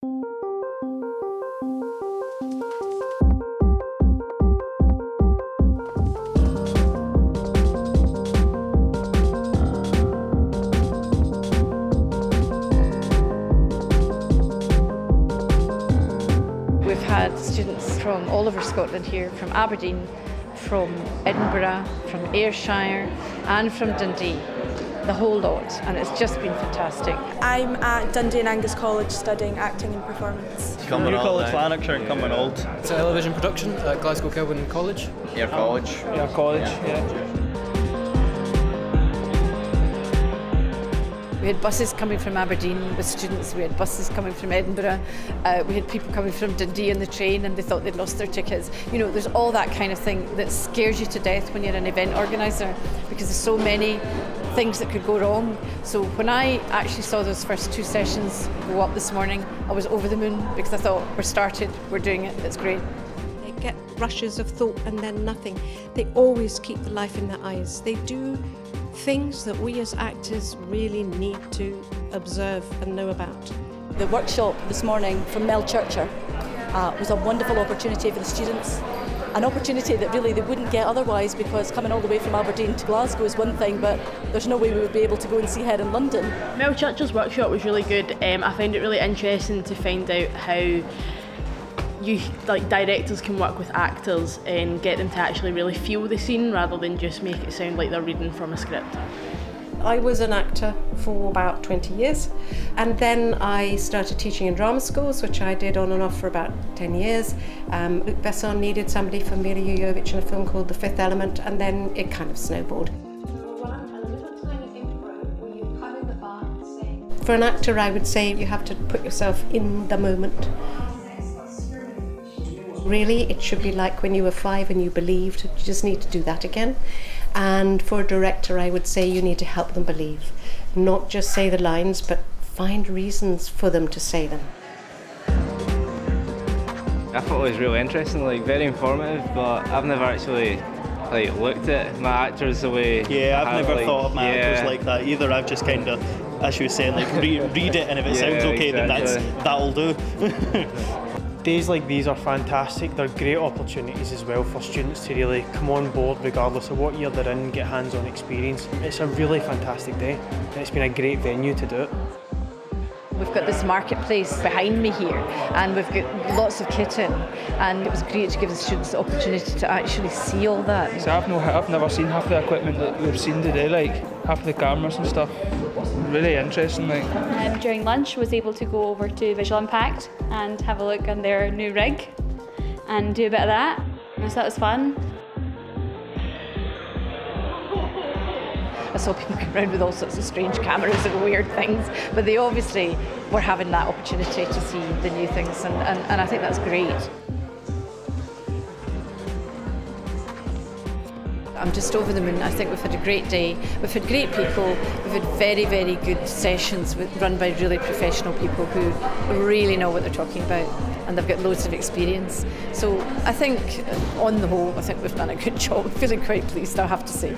We've had students from all over Scotland here, from Aberdeen, from Edinburgh, from Ayrshire, and from Dundee. The whole lot, and it's just been fantastic. I'm at Dundee and Angus College studying acting and performance. New College Lanarkshire and Cumbernauld. Television production at Glasgow Kelvin College. Ayr College. Ayr College, yeah. We had buses coming from Aberdeen with students, we had buses coming from Edinburgh, uh, we had people coming from Dundee on the train and they thought they'd lost their tickets. You know, there's all that kind of thing that scares you to death when you're an event organiser because there's so many things that could go wrong. So when I actually saw those first two sessions go up this morning, I was over the moon because I thought, we're started, we're doing it, it's great. They get rushes of thought and then nothing. They always keep the life in their eyes. They do things that we as actors really need to observe and know about. The workshop this morning from Mel Churcher uh, was a wonderful opportunity for the students. An opportunity that really they wouldn't get otherwise because coming all the way from Aberdeen to Glasgow is one thing, but there's no way we would be able to go and see her in London. Mel Churcher's workshop was really good. Um, I found it really interesting to find out how you like directors can work with actors and get them to actually really feel the scene rather than just make it sound like they're reading from a script. I was an actor for about 20 years and then I started teaching in drama schools which I did on and off for about 10 years. Um, Luc Besson needed somebody for Milla Jovovich in a film called The Fifth Element and then it kind of snowballed. For an actor I would say you have to put yourself in the moment. Really, it should be like when you were five and you believed. You just need to do that again. And for a director, I would say you need to help them believe. Not just say the lines, but find reasons for them to say them. I thought it was really interesting, like very informative, but I've never actually like looked at my actors the way. Yeah, I've I never like, thought of my yeah. actors like that either. I've just kind of, as she was saying, like re- read it, and if it Yeah, sounds okay, then that's that'll do. Days like these are fantastic. They're great opportunities as well for students to really come on board regardless of what year they're in, get hands-on experience. It's a really fantastic day and it's been a great venue to do it. We've got this marketplace behind me here, and we've got lots of kit in, and it was great to give the students the opportunity to actually see all that. So I've, no, I've never seen half the equipment that we've seen today, like half the cameras and stuff. Really interesting, like. Um, during lunch, was able to go over to Visual Impact and have a look on their new rig and do a bit of that. So that was fun. I saw people come around with all sorts of strange cameras and weird things, but they obviously were having that opportunity to see the new things, and, and, and I think that's great. I'm just over the moon. I think we've had a great day. We've had great people. We've had very, very good sessions with, run by really professional people who really know what they're talking about and they've got loads of experience. So I think, on the whole, I think we've done a good job. I'm feeling quite pleased, I have to say.